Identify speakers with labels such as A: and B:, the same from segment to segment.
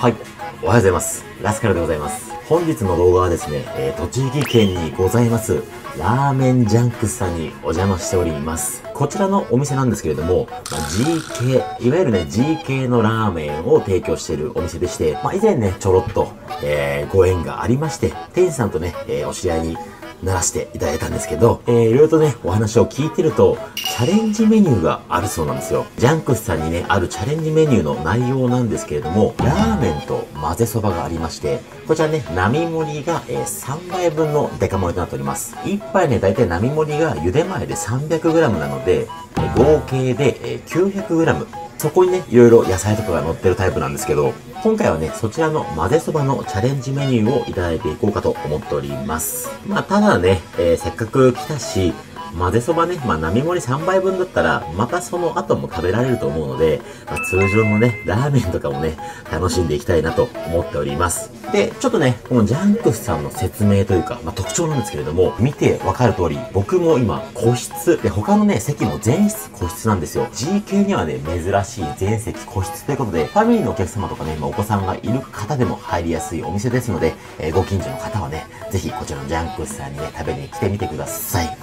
A: はい。おはようございます。ラスカルでございます。本日の動画はですね、えー栃木県にございます、ラーメンジャンクスさんにお邪魔しております。こちらのお店なんですけれども、まあ GK、いわゆるね、GK のラーメンを提供しているお店でして、まあ、以前ね、ちょろっと、えーご縁がありまして、店員さんとね、えーお知り合いにならせていただいたんですけど、えー、いろいろとね、お話を聞いてると、チャレンジメニューがあるそうなんですよ。ジャンクスさんにね、あるチャレンジメニューの内容なんですけれども、ラーメンと混ぜそばがありまして、こちらね、並盛りが、えー3杯分のデカ盛りとなっております。1杯ね、だいたい並盛りが茹で前で 300g なので、合計で、えー 900g。そこにね、いろいろ野菜とかが乗ってるタイプなんですけど、今回はね、そちらの混ぜそばのチャレンジメニューをいただいていこうかと思っております。まあ、ただね、えーせっかく来たし、混ぜそばね、まあ、並盛り3杯分だったら、またその後も食べられると思うので、まあ、通常のね、ラーメンとかもね、楽しんでいきたいなと思っております。で、ちょっとね、このジャンクスさんの説明というか、まあ、特徴なんですけれども、見てわかる通り、僕も今、個室、で、他のね、席も全室個室なんですよ。GK にはね、珍しい全席個室ということで、ファミリーのお客様とかね、まあお子さんがいる方でも入りやすいお店ですので、えーご近所の方はね、ぜひこちらのジャンクスさんにね、食べに来てみてください。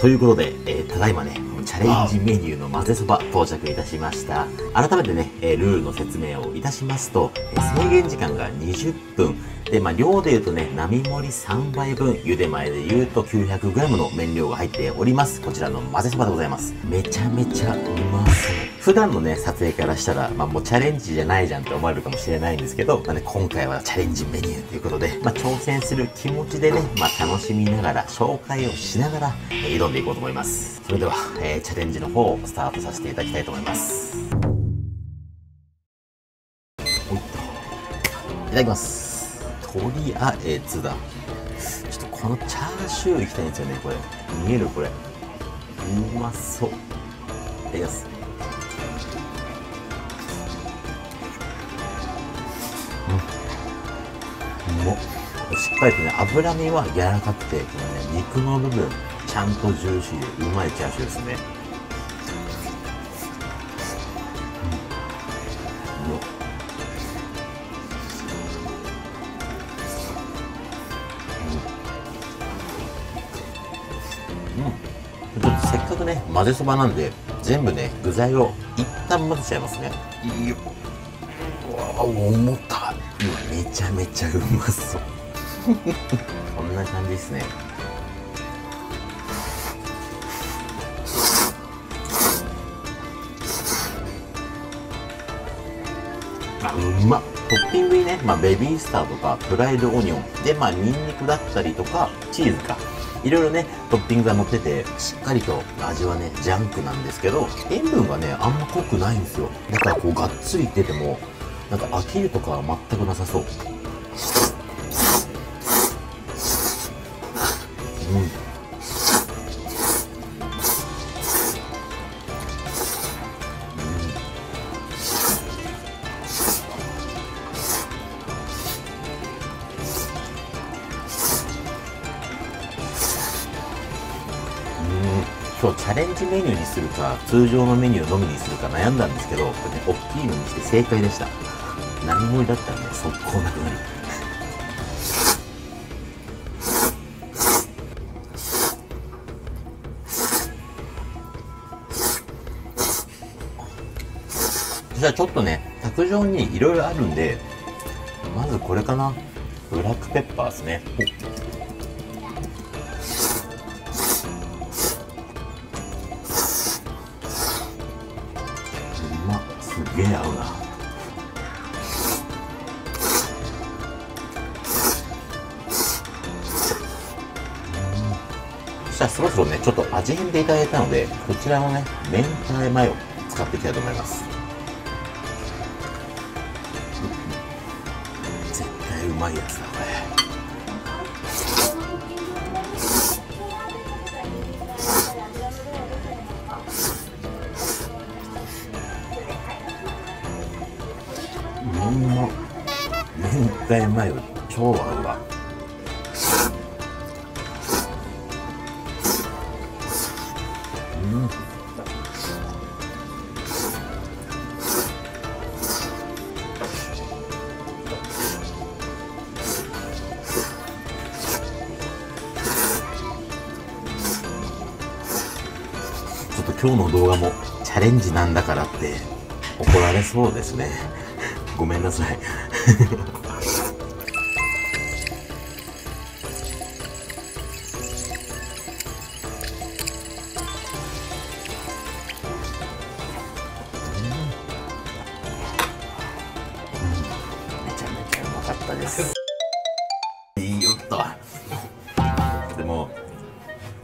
A: ということで、えーただいまね、チャレンジメニューの混ぜそば到着いたしました。改めてね、えルールの説明をいたしますと、え制限時間が20分。で、まあ、量で言うとね、並盛り3杯分、茹で前で言うと 900g の麺量が入っております。こちらの混ぜそばでございます。めちゃめちゃうまそう。普段のね、撮影からしたら、まあ、もうチャレンジじゃないじゃんって思われるかもしれないんですけど、まあね、今回はチャレンジメニューということで、まあ、挑戦する気持ちでね、まあ、楽しみながら、紹介をしながら、えー挑んでいこうと思います。それでは、えーチャレンジの方をスタートさせていただきたいと思います。ほいっといただきます。とりあえずだ。ちょっとこのチャーシューいきたいんですよね、これ。見えるこれ。うまそう。いただきます。うん。うまっしっかりとね、脂身は柔らかくて、このね、肉の部分、ちゃんとジューシーでうまいチャーシューですね。うん。ちょっとせっかくね、混ぜそばなんで、全部ね、具材を一旦混ぜちゃいますね。いいよ。うわ、重たい。うわめちゃめちゃうまそう。こんな感じですね。あ、うまっ。トッピングにね、まあ、ベビースターとか、フライドオニオン、で、まあ、ニンニクだったりとか、チーズか。いろいろね、トッピングが乗ってて、しっかりと味はね、ジャンクなんですけど、塩分がね、あんま濃くないんですよ。だからこう、がっつり出ても、なんか飽きるとかは全くなさそう。うん。うん今日チャレンジメニューにするか通常のメニューのみにするか悩んだんですけどこれね大きいのにして正解でした何盛りだったらね速攻なくなる。じゃあちょっとね卓上にいろいろあるんでまずこれかな。ブラックペッパーですね。うまっ。すげえ合うな。そろそろねちょっと味変でいただいたのでこちらのね明太マヨ使っていきたいと思います。絶対うまいやつだこれ。うま明太マヨ超合うわ。今日の動画もチャレンジなんだからって怒られそうですね。ごめんなさい。めちゃめちゃうまかったです。いいよっと。でも、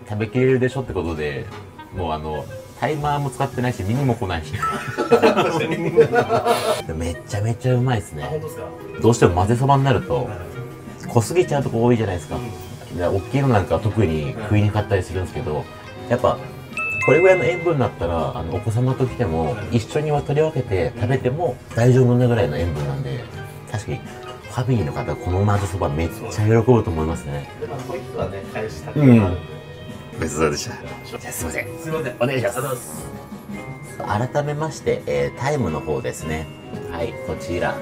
A: 食べきれるでしょってことで、もうあの、タイマーも使ってないし、見にも来ないし。めっちゃめちゃうまいですね。どうしても混ぜそばになると、濃すぎちゃうとこ多いじゃないですか。で大きいのなんかは特に食いにくかったりするんですけど、やっぱ、これぐらいの塩分だったら、あの、お子様と来ても、一緒には取り分けて食べても大丈夫なぐらいの塩分なんで、確かに、ファミリーの方、この混ぜそばめっちゃ喜ぶと思いますね。
B: でまあホイップはね返したく
A: うんごちそうさまでした。じゃあすいません。
B: すいません
A: お願いします
B: ありがとうございます
A: 改めまして、えータイムの方ですね。はい、こちら。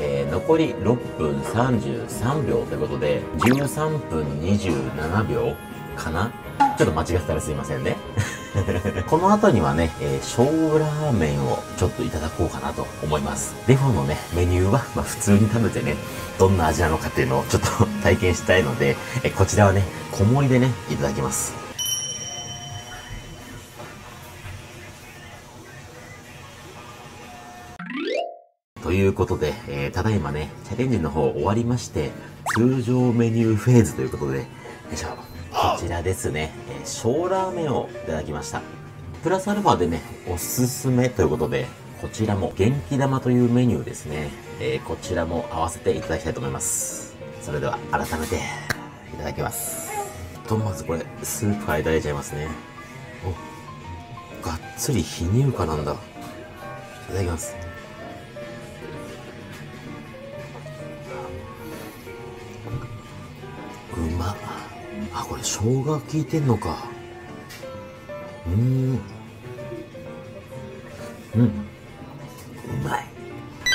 A: えー残り6分33秒ということで、13分27秒かな？ちょっと間違ってたらすいませんね。この後にはね、えー、小ラーメンをちょっといただこうかなと思います。レフォのね、メニューは、まあ普通に食べてね、どんな味なのかっていうのをちょっと 体験したいので、えーこちらはね、小盛りでね、いただきます。ということで、えーただいまね、チャレンジの方終わりまして、通常メニューフェーズということで、よいしょ。こちらですね、えー小ラーメンをいただきました。プラスアルファでね、おすすめということで、こちらも元気玉というメニューですね。えーこちらも合わせていただきたいと思います。それでは改めて、いただきます。と、まずこれ、スープからいただいちゃいますね。お、がっつり非乳化なんだ。いただきます。うまあこれ生姜効いてんのかうんうんうまい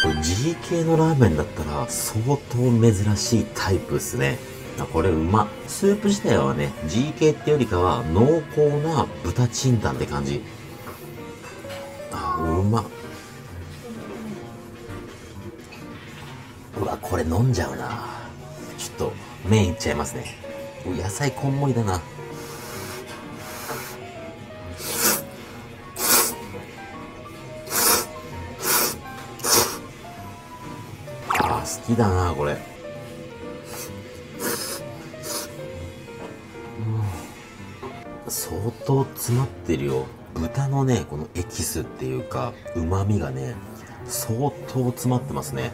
A: これ G 系のラーメンだったら相当珍しいタイプっすねこれうま。スープ自体はね G 系ってよりかは濃厚な豚チンタンって感じ。あうま。うわこれ飲んじゃうな。ちょっと麺いっちゃいますね。野菜こんもりだな。あ好きだなこれ。と詰まってるよ。豚のねこのエキスっていうか旨味がね相当詰まってますね。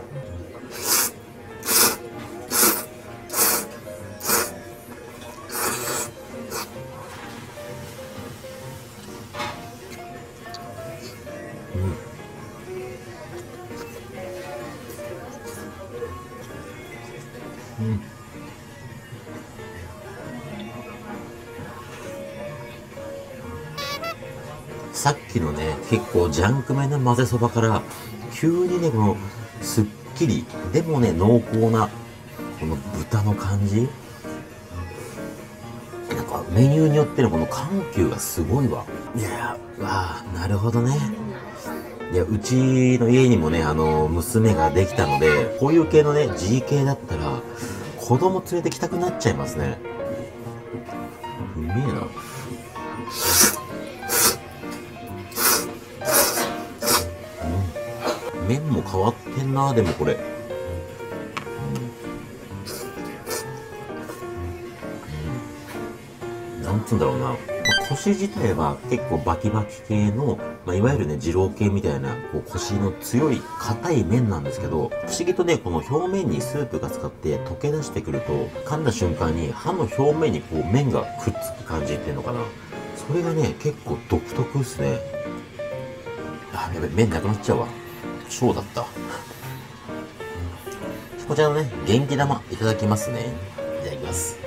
A: さっきのね、結構ジャンクめな混ぜそばから、急にね、この、すっきり、でもね、濃厚な、この豚の感じなんか、メニューによってのこの緩急がすごいわ。いやー、わあ、なるほどね。いや、うちの家にもね、あの、娘ができたので、こういう系のね、G 系だったら、子供連れてきたくなっちゃいますね。うめえな。麺も変わってんなでもこれ、うんうんなんつうんだろうな、腰自体は結構バキバキ系の、まあ、いわゆるね二郎系みたいなこう腰の強い硬い麺なんですけど不思議とねこの表面にスープが使って溶け出してくると噛んだ瞬間に歯の表面にこう麺がくっつく感じっていうのかな。それがね結構独特っすね。あやべ麺なくなっちゃうわ。小だった。こちらのね、元気玉いただきますね。いただきます。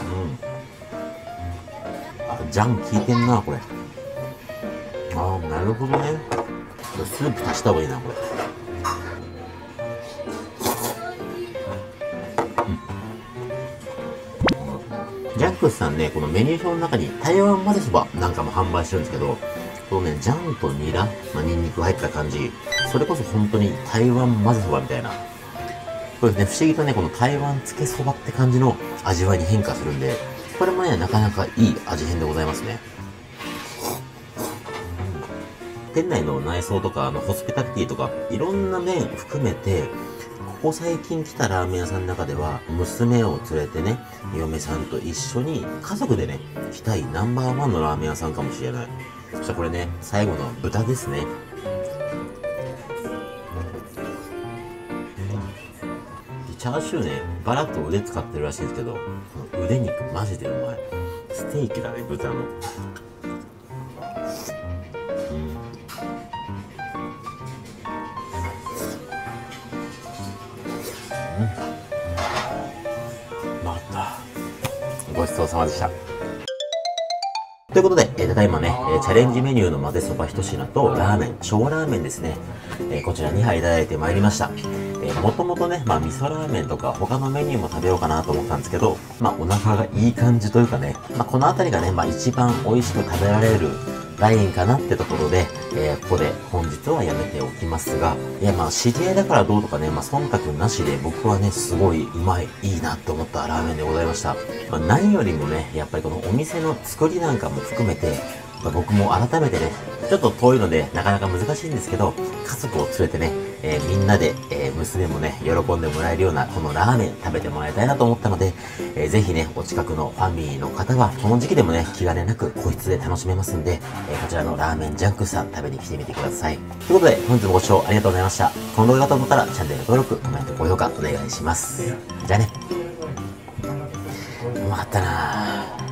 A: うん。あ、ジャン効いてんな、これ。ああ、なるほどね。スープ足した方がいいな、これ。ンクスさんね、このメニュー表の中に台湾混ぜそばなんかも販売してるんですけど、このね、ジャンとニラ、まあ、ニンニク入った感じ、それこそ本当に台湾混ぜそばみたいな。これね、不思議とね、この台湾つけそばって感じの味わいに変化するんで、これもね、なかなかいい味変でございますね。店内の内装とか、あの、ホスピタリティとか、いろんな面含めて、ここ最近来たラーメン屋さんの中では、娘を連れてね、嫁さんと一緒に家族でね、来たいナンバーワンのラーメン屋さんかもしれない。そしたらこれね、最後の豚ですね。チャーシューね、バラッと腕使ってるらしいんですけど、この腕肉マジでうまい。ステーキだね、豚の。ちそうさまでしたということで、えーただいまね、えチャレンジメニューの混ぜそば一品とラーメン、小ラーメンですね、えーこちら2杯いただいてまいりました。えーもともとね、まあ味噌ラーメンとか他のメニューも食べようかなと思ったんですけど、まあお腹がいい感じというかね、まあこの辺りがね、まあ一番美味しく食べられるラインかなってところで、えーここで本日はやめておきますが、いやまあ知り合いだからどうとかね、まあ忖度なしで僕はね、すごいうまい、いいなって思ったラーメンでございました。まあ何よりもね、やっぱりこのお店の作りなんかも含めて、まあ僕も改めてね、ちょっと遠いのでなかなか難しいんですけど、家族を連れてね、えーみんなで、えー娘もね、喜んでもらえるようなこのラーメン食べてもらいたいなと思ったので、えーぜひね、お近くのファミリーの方は、この時期でもね、気兼ねなく個室で楽しめますんで、えーこちらのラーメンジャンクさん食べに来てみてください。ということで、本日もご視聴ありがとうございました。この動画がと思ったらチャンネル登録、コメント、高評価お願いします。じゃあね。うまかったなぁ。